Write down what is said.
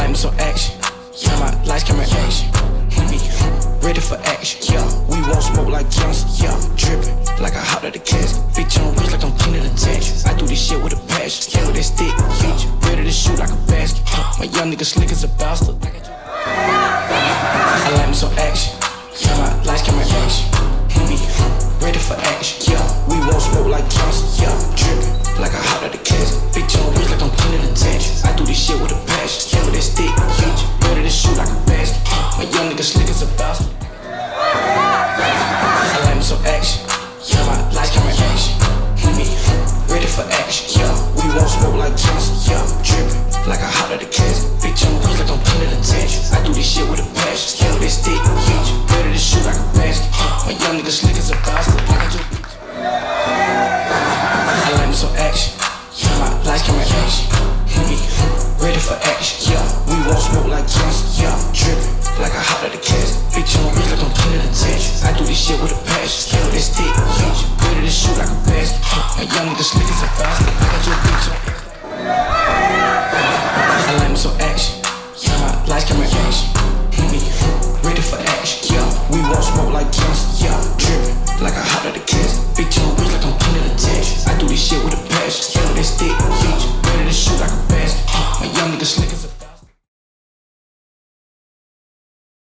me some action. Yeah, my lights, camera, action. Me ready for action. Yeah, we won't smoke like Johnson. Yeah, dripping like I hot at the cask. Bitch on wrist like I'm cleaning the tax. I do this shit with a passion. Yeah, with that stick. Bitch, ready to shoot like a basket. My young nigga slick as a bastard. I like me some action. Yeah, my lights, camera, action. Bitch like I'm tax. I do this shit with a passion. With that stick. Bitch, ready to shoot like a basket. My young nigga slick as a bastard. I just I like me some action. Yeah, my lights, camera, action. Me ready for action. Yeah, we won't smoke like Johnson. Yeah, dripping like I hot at the cask. Bitch on wrist like I'm the tax. I do this shit with a passion. With that stick. Bitch, ready to shoot like a basket. My young nigga slick as a bastard.